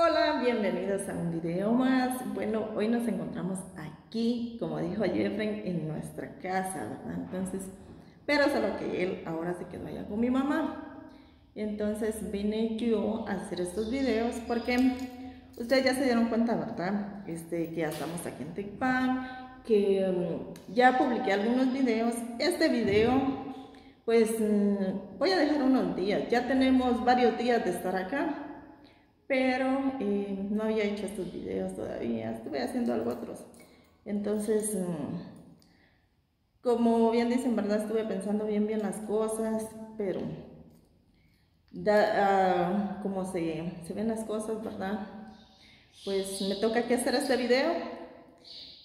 Hola, bienvenidos a un video más. Bueno, hoy nos encontramos aquí, como dijo Jeffrey, en nuestra casa, ¿verdad? Entonces, pero solo que él ahora se quedó allá con mi mamá. Entonces vine yo a hacer estos videos porque ustedes ya se dieron cuenta, ¿verdad? Este, que ya estamos aquí en TikTok, que um, ya publiqué algunos videos. Este video, pues mm, voy a dejar unos días. Ya tenemos varios días de estar acá pero eh, no había hecho estos videos todavía, estuve haciendo algo otros. Entonces, mm, como bien dicen, ¿verdad? Estuve pensando bien bien las cosas, pero da, uh, como se, se, ven las cosas, ¿verdad? Pues me toca hacer este video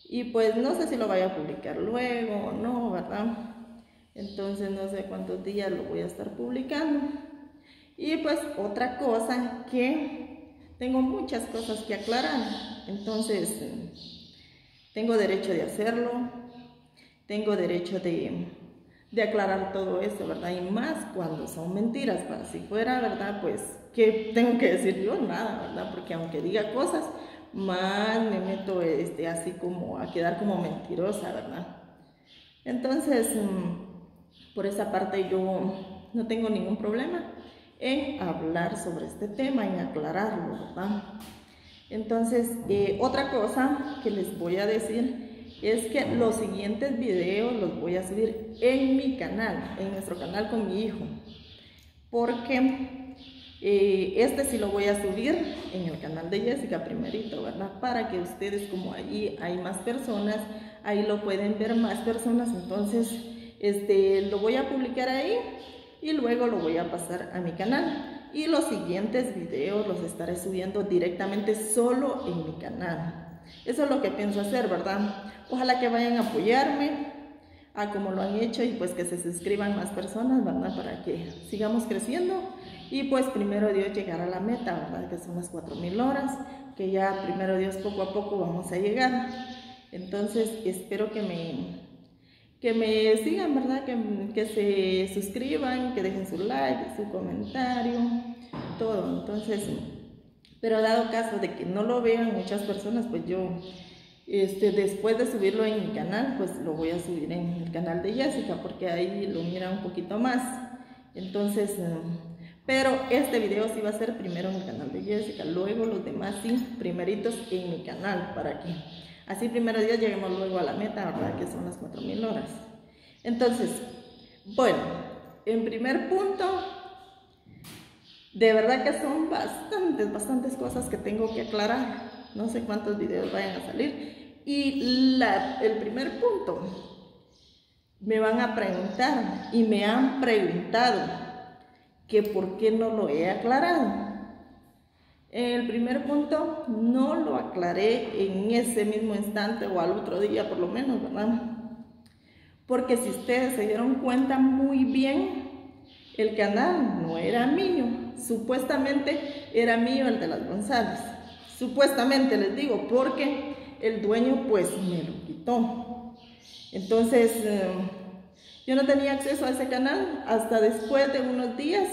y pues no sé si lo vaya a publicar luego o no, ¿verdad? Entonces no sé cuántos días lo voy a estar publicando. Y pues otra cosa que tengo muchas cosas que aclarar, entonces tengo derecho de hacerlo, tengo derecho de, de aclarar todo eso, ¿verdad? Y más cuando son mentiras, para si fuera verdad, pues, ¿qué tengo que decir yo? Nada, ¿verdad? Porque aunque diga cosas, más me meto este, así como a quedar como mentirosa, ¿verdad? Entonces, mm, por esa parte yo no tengo ningún problema en hablar sobre este tema, en aclararlo, ¿verdad? Entonces, eh, otra cosa que les voy a decir es que los siguientes videos los voy a subir en mi canal, en nuestro canal con mi hijo, porque eh, este sí lo voy a subir en el canal de Jessica primerito, ¿verdad? Para que ustedes, como allí hay más personas, ahí lo pueden ver más personas, entonces este, lo voy a publicar ahí y luego lo voy a pasar a mi canal. Y los siguientes videos los estaré subiendo directamente solo en mi canal. Eso es lo que pienso hacer, ¿verdad? Ojalá que vayan a apoyarme a como lo han hecho y pues que se suscriban más personas, ¿verdad? Para que sigamos creciendo y pues primero Dios llegar a la meta, ¿verdad? Que son las 4000 horas, que ya primero Dios poco a poco vamos a llegar. Entonces espero que me que me sigan, ¿verdad? Que, que, se suscriban, que dejen su like, su comentario, todo. Entonces, pero dado caso de que no lo vean muchas personas, pues yo, este, después de subirlo en mi canal, pues lo voy a subir en el canal de Jessica, porque ahí lo mira un poquito más. Entonces, pero este video sí va a ser primero en el canal de Jessica, luego los demás sí, primeritos en mi canal, para que Así primero Dios lleguemos luego a la meta, ¿verdad? Que son las 4.000 horas. Entonces, bueno, en primer punto, de verdad que son bastantes, bastantes cosas que tengo que aclarar. No sé cuántos videos vayan a salir. Y el primer punto, me van a preguntar y me han preguntado que por qué no lo he aclarado. El primer punto no lo aclaré en ese mismo instante o al otro día por lo menos, ¿verdad? Porque si ustedes se dieron cuenta muy bien, el canal no era mío, supuestamente era mío el de las González. Supuestamente les digo, porque el dueño pues me lo quitó. Entonces, eh, yo no tenía acceso a ese canal hasta después de unos días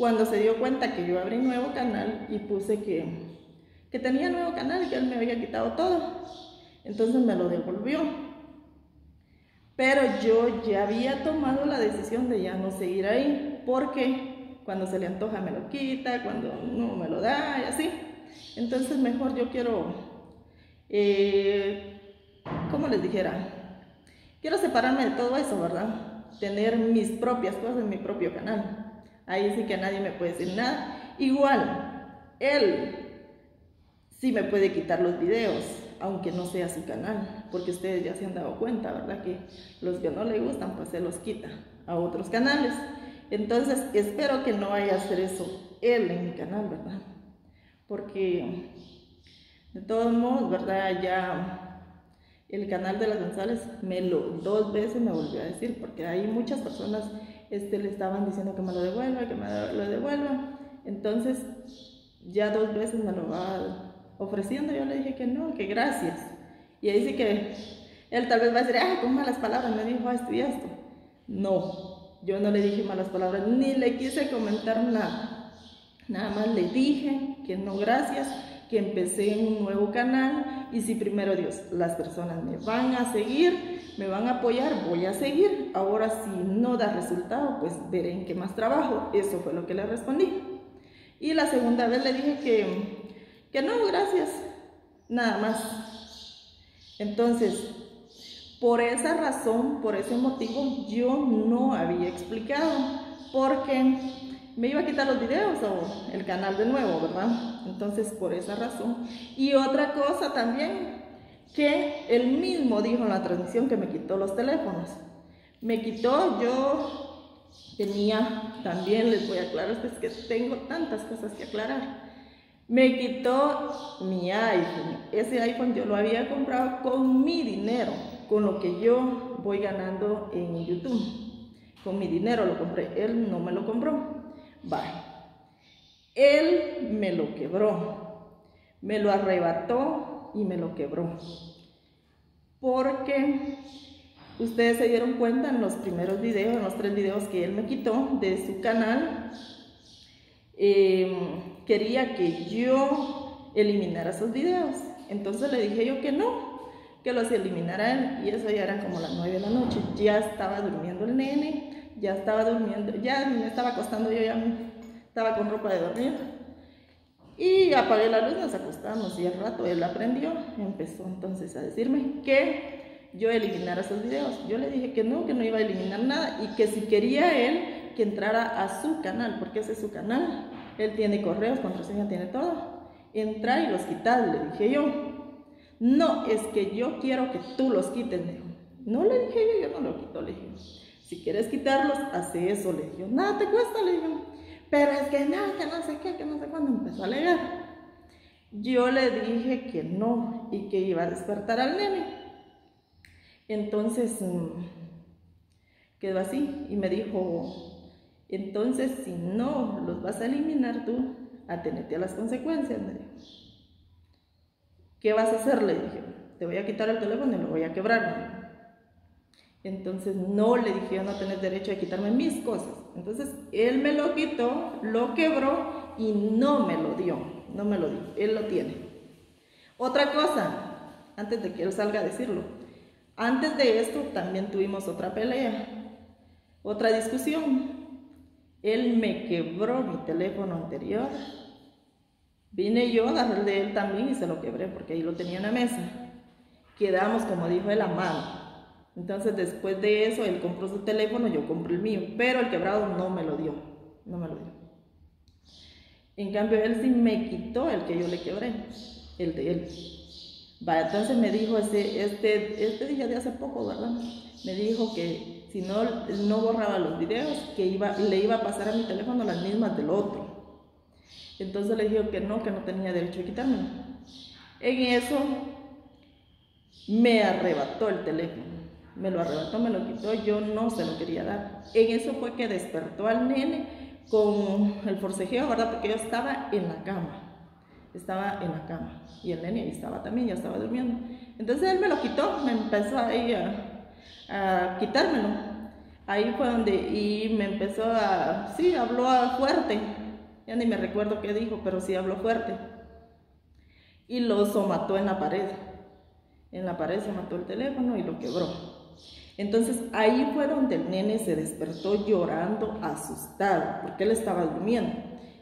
cuando se dio cuenta que yo abrí nuevo canal y puse que, que tenía nuevo canal y que él me había quitado todo. Entonces me lo devolvió. Pero yo ya había tomado la decisión de ya no seguir ahí, porque cuando se le antoja me lo quita, cuando no me lo da y así. Entonces mejor yo quiero, eh, ¿cómo les dijera? Quiero separarme de todo eso, ¿verdad? Tener mis propias cosas en mi propio canal. Ahí sí que nadie me puede decir nada. Igual, él sí me puede quitar los videos, aunque no sea su canal, porque ustedes ya se han dado cuenta, ¿verdad? Que los que no le gustan, pues se los quita a otros canales. Entonces, espero que no vaya a hacer eso él en mi canal, ¿verdad? Porque, de todos modos, ¿verdad? Ya el canal de las González me lo dos veces me volvió a decir, porque hay muchas personas este, le estaban diciendo que me lo devuelva, que me lo devuelva. Entonces, ya dos veces me lo va ofreciendo. Yo le dije que no, que gracias. Y ahí sí que él tal vez va a decir, ay, con malas palabras me dijo esto y esto. No, yo no le dije malas palabras, ni le quise comentar nada. Nada más le dije que no, gracias, que empecé en un nuevo canal y si primero Dios, las personas me van a seguir, me van a apoyar, voy a seguir. Ahora si no da resultado, pues veré en qué más trabajo. Eso fue lo que le respondí. Y la segunda vez le dije que, que no, gracias, nada más. Entonces, por esa razón, por ese motivo, yo no había explicado, porque me iba a quitar los videos o el canal de nuevo, ¿verdad? Entonces, por esa razón. Y otra cosa también, que él mismo dijo en la transmisión que me quitó los teléfonos. Me quitó, yo tenía, también les voy a aclarar, es que tengo tantas cosas que aclarar. Me quitó mi iPhone. Ese iPhone yo lo había comprado con mi dinero, con lo que yo voy ganando en YouTube. Con mi dinero lo compré, él no me lo compró. Vaya. Él me lo quebró, me lo arrebató y me lo quebró. Porque ustedes se dieron cuenta en los primeros videos, en los tres videos que él me quitó de su canal, em, quería que yo eliminara esos videos. Entonces le dije yo que no, que los eliminara él. Y eso ya era como las nueve de la noche. Ya estaba durmiendo el nene ya estaba durmiendo, ya me estaba acostando, yo ya estaba con ropa de dormir. Y apagué la luz, nos acostamos y al rato él aprendió, empezó entonces a decirme que yo eliminara esos videos. Yo le dije que no, que no iba a eliminar nada y que si quería él que entrara a su canal, porque ese es su canal. Él tiene correos, contraseña, tiene todo. Entra y los quitas, le dije yo. No, es que yo quiero que tú los quites, me No le dije yo, yo no lo quito, le dije. Si quieres quitarlos, hace eso, le dijo. Nada te cuesta, le dijo. Pero es que nada, que no sé qué, que no sé cuándo empezó a alegar. Yo le dije que no y que iba a despertar al nene. Entonces mm, quedó así y me dijo, entonces si no los vas a eliminar tú, atenete a las consecuencias, me dijo. ¿Qué vas a hacer? Le dije, te voy a quitar el teléfono y lo voy a quebrar. Entonces no le dije, yo no tenés derecho a quitarme mis cosas. Entonces él me lo quitó, lo quebró y no me lo dio. No me lo dio, él lo tiene. Otra cosa, antes de que él salga a decirlo, antes de esto también tuvimos otra pelea, otra discusión. Él me quebró mi teléfono anterior. Vine yo a agarré de él también y se lo quebré porque ahí lo tenía en la mesa. Quedamos, como dijo él, amado entonces después de eso, él compró su teléfono, yo compré el mío, pero el quebrado no me lo dio, no me lo dio. En cambio, él sí me quitó el que yo le quebré, el de él. Va, entonces me dijo, este, este, este día de hace poco, ¿verdad? Me dijo que si no, no borraba los videos, que iba, le iba a pasar a mi teléfono las mismas del otro. Entonces le dijo que no, que no tenía derecho a quitármelo. En eso me arrebató el teléfono me lo arrebató, me lo quitó, yo no se lo quería dar. En eso fue que despertó al nene con el forcejeo, ¿verdad? Porque yo estaba en la cama, estaba en la cama y el nene estaba también, ya estaba durmiendo. Entonces él me lo quitó, me empezó ahí a, a quitármelo. Ahí fue donde, y me empezó a, sí, habló fuerte, ya ni me recuerdo qué dijo, pero sí habló fuerte. Y lo somató en la pared. En la pared se mató el teléfono y lo quebró. Entonces ahí fue donde el nene se despertó llorando, asustado, porque él estaba durmiendo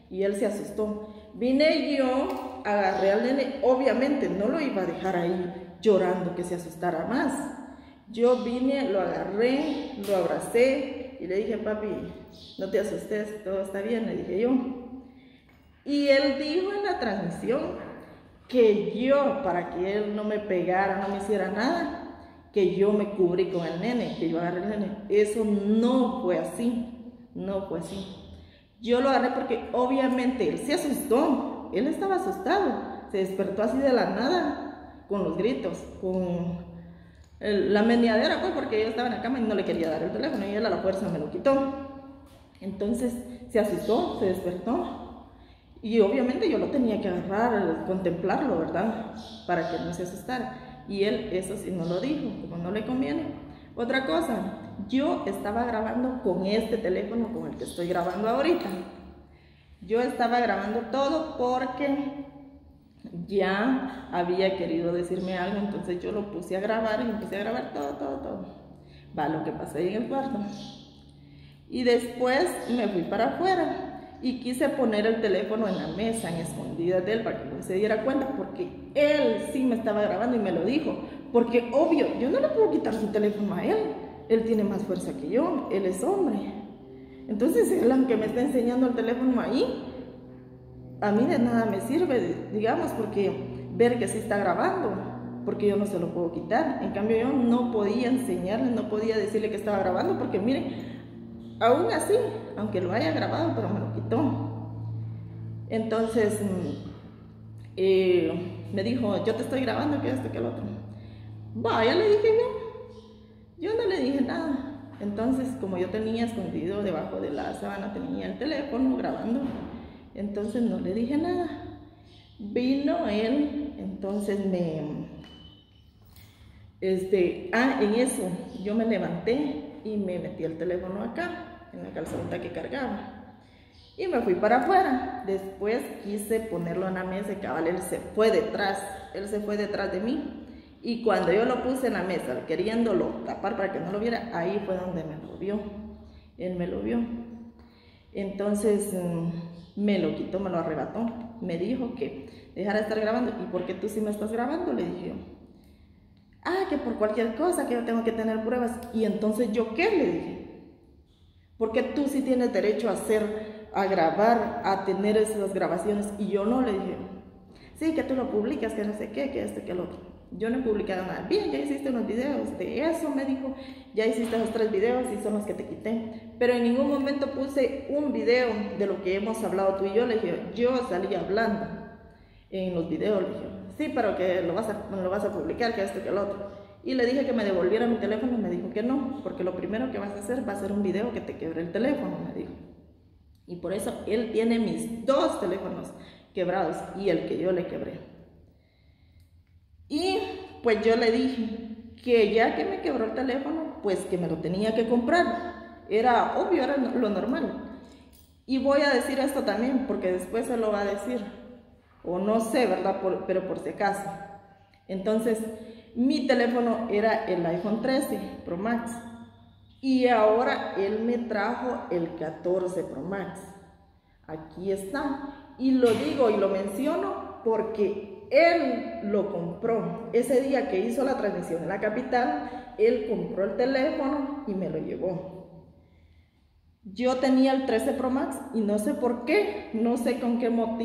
y él se asustó. Vine yo, agarré al nene, obviamente no lo iba a dejar ahí llorando que se asustara más. Yo vine, lo agarré, lo abracé y le dije, papi, no te asustes, todo está bien, le dije yo. Y él dijo en la transmisión que yo, para que él no me pegara, no me hiciera nada, que yo me cubrí con el nene, que yo agarré el nene. Eso no fue así, no fue así. Yo lo agarré porque obviamente él se asustó, él estaba asustado, se despertó así de la nada con los gritos, con la meneadera, pues porque yo estaba en la cama y no le quería dar el teléfono y él a la fuerza me lo quitó. Entonces se asustó, se despertó y obviamente yo lo tenía que agarrar, contemplarlo, ¿verdad? Para que no se asustara. Y él eso sí no lo dijo, como no le conviene. Otra cosa, yo estaba grabando con este teléfono con el que estoy grabando ahorita. Yo estaba grabando todo porque ya había querido decirme algo, entonces yo lo puse a grabar y empecé a grabar todo, todo, todo. Va lo que pasé en el cuarto. Y después me fui para afuera y quise poner el teléfono en la mesa, en escondida de él, para que no se diera cuenta, porque él sí me estaba grabando y me lo dijo. Porque obvio, yo no le puedo quitar su teléfono a él. Él tiene más fuerza que yo, él es hombre. Entonces, él aunque me está enseñando el teléfono ahí, a mí de nada me sirve, digamos, porque ver que sí está grabando, porque yo no se lo puedo quitar. En cambio, yo no podía enseñarle, no podía decirle que estaba grabando, porque miren, aún así, aunque lo haya grabado, pero me lo quitó. Entonces, mm, eh, me dijo, yo te estoy grabando, que esto, que el otro. Vaya, le dije yo. Yo no le dije nada. Entonces, como yo tenía escondido debajo de la sábana, tenía el teléfono grabando. Entonces no le dije nada. Vino él, entonces me... Este, ah, en eso yo me levanté y me metí el teléfono acá, en la calzoneta que cargaba. Y me fui para afuera. Después quise ponerlo en la mesa y cabal, él se fue detrás. Él se fue detrás de mí. Y cuando yo lo puse en la mesa, queriéndolo tapar para que no lo viera, ahí fue donde me lo vio. Él me lo vio. Entonces mm, me lo quitó, me lo arrebató. Me dijo que dejara de estar grabando. ¿Y por qué tú sí me estás grabando? Le dije Ah, que por cualquier cosa, que yo tengo que tener pruebas. Y entonces yo qué le dije. Porque tú sí tienes derecho a hacer, a grabar, a tener esas grabaciones. Y yo no le dije. Sí, que tú lo publicas, que no sé qué, que este, que el otro. Yo no he publicado nada. Bien, ya hiciste unos videos de eso, me dijo. Ya hiciste los tres videos y son los que te quité. Pero en ningún momento puse un video de lo que hemos hablado tú y yo. Le dije, yo salí hablando en los videos. Le dije, sí, pero que lo vas a, lo vas a publicar, que esto, que el otro. Y le dije que me devolviera mi teléfono y me dijo que no, porque lo primero que vas a hacer va a ser un video que te quebre el teléfono, me dijo. Y por eso él tiene mis dos teléfonos quebrados y el que yo le quebré. Y pues yo le dije que ya que me quebró el teléfono, pues que me lo tenía que comprar. Era obvio, era lo normal. Y voy a decir esto también, porque después se lo va a decir. O no sé, ¿verdad? pero por si acaso. Entonces, mi teléfono era el iPhone 13 Pro Max. Y ahora él me trajo el 14 Pro Max. Aquí está. Y lo digo y lo menciono porque él lo compró. Ese día que hizo la transmisión en la capital, él compró el teléfono y me lo llevó. Yo tenía el 13 Pro Max y no sé por qué, no sé con qué motivo.